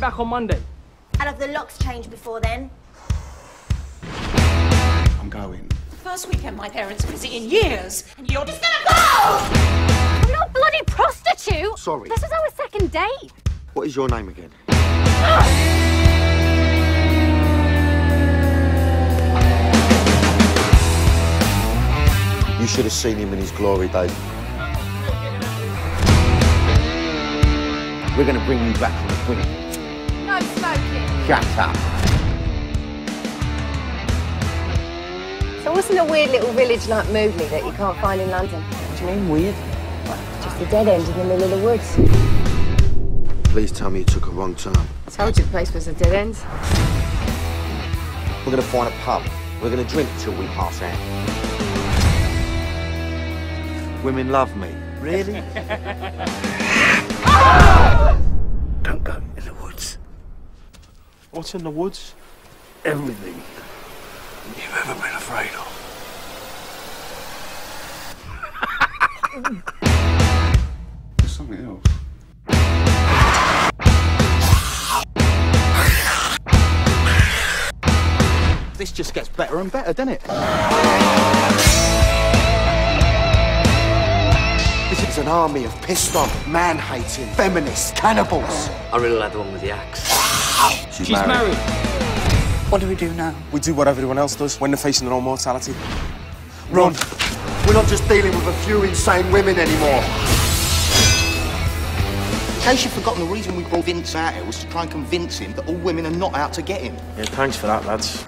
head back on Monday. And have the locks changed before then? I'm going. First weekend my parents visit in years, and you're just gonna go! I'm not a bloody prostitute! Sorry. This is our second date. What is your name again? You should have seen him in his glory days. We're gonna bring you back from the brink. No. Shut up. So wasn't a weird little village like Moodley that you can't find in London? What do you mean weird? Just a dead end in the middle of the woods. Please tell me you took a wrong turn. Told you the place was a dead end. We're gonna find a pub. We're gonna drink till we pass out. Women love me. Really? Don't go in the woods. What's in the woods? Everything you've ever been afraid of. There's something else. This just gets better and better, doesn't it? This is an army of pissed off, man-hating, feminists, cannibals. I really like the one with the axe. She's married. What do we do now? We do what everyone else does when they're facing their own mortality. Run. We're not just dealing with a few insane women anymore. In case you've forgotten, the reason we brought Vince out here was to try and convince him that all women are not out to get him. Yeah, thanks for that, lads.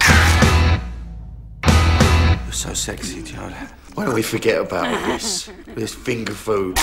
You're so sexy, Joe. Why don't we forget about all this, this finger food?